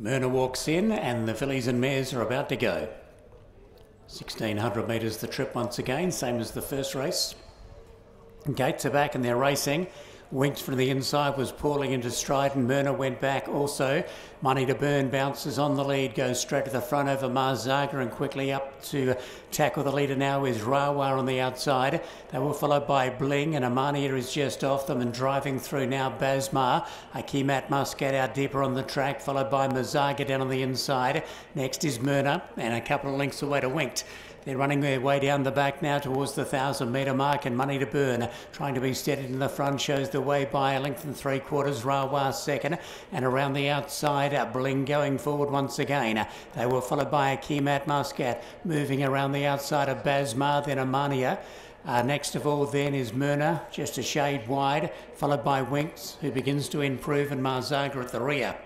Myrna walks in and the fillies and mares are about to go. 1600 metres the trip once again, same as the first race. Gates are back and they're racing. Winked from the inside was pulling into stride and Myrna went back also. Money to Burn bounces on the lead, goes straight to the front over Marzaga and quickly up to tackle the leader now is Rawa on the outside. They were followed by Bling and Amania is just off them and driving through now Basmar. Akimat Muscat out deeper on the track, followed by Mazaga down on the inside. Next is Myrna and a couple of lengths away to Winked. They're running their way down the back now towards the thousand metre mark and money to burn. Trying to be steadied in the front shows the way by a length and three quarters. Rawa second and around the outside, Bling going forward once again. They were followed by Akimat Muscat moving around the outside of Basmar, then Amania. Uh, next of all, then is Myrna, just a shade wide, followed by Winked, who begins to improve, and Marzaga at the rear.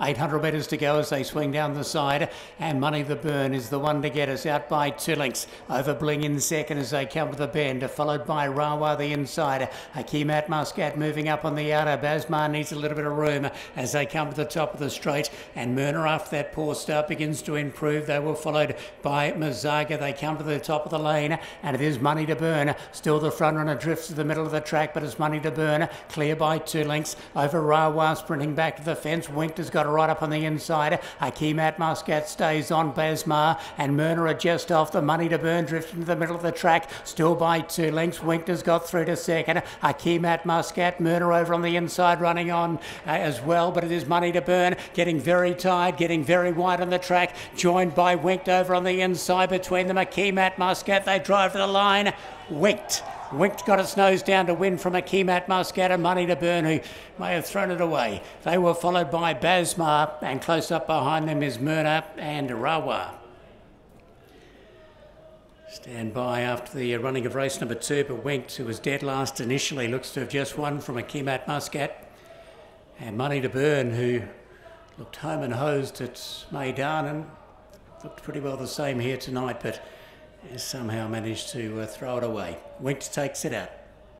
800 metres to go as they swing down the side. And Money to Burn is the one to get us out by two lengths. Over Bling in second as they come to the bend, followed by Rawa the inside. Akimat Muscat moving up on the outer. Basmar needs a little bit of room as they come to the top of the straight. And Myrna, after that poor start, begins to improve. They were followed by Mazaga. They come to the top of the lane, and it is Money to Burn. Still the front runner drifts to the middle of the track, but it's Money to Burn. Clear by two lengths. Over Rawa, sprinting back to the fence. Winked has got right up on the inside. Akimat Muscat stays on Basmar and Myrna are just off the money to burn, drift into the middle of the track, still by two lengths. Winkner's got through to second. Akimat Muscat, Myrna over on the inside running on uh, as well, but it is money to burn, getting very tired, getting very wide on the track, joined by Winked over on the inside between them. Akimat Muscat, they drive to the line. Winked Winked got its nose down to win from Akimat Muscat and Money to Burn, who may have thrown it away. They were followed by Basmar, and close up behind them is Myrna and Rawa. Stand by after the running of race number two, but Winked, who was dead last initially, looks to have just won from Akimat Muscat. And Money to Burn, who looked home and hosed at Meydan and looked pretty well the same here tonight, but somehow managed to uh, throw it away. Winked takes it out.